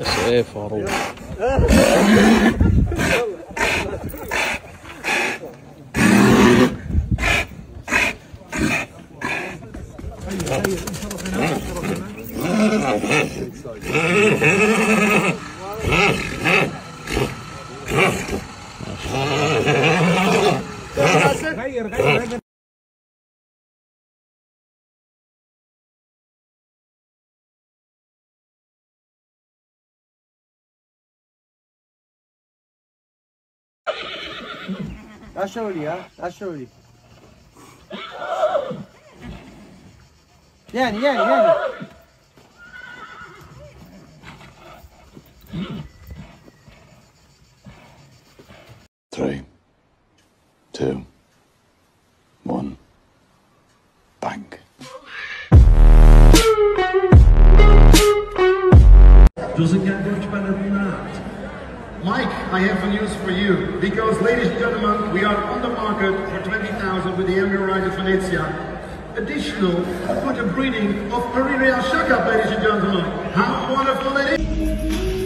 بس إيه فاروق Lascia lì, eh? Lascialo lì. Vieni, vieni, vieni. Three, two, one, bang. Doesn't get much better than that. Mike, I have news for you. Because, ladies and gentlemen, we are on the market for 20,000 with the Rider Venezia. Additional for the breeding of Periria Shaka, ladies and gentlemen. How wonderful it is!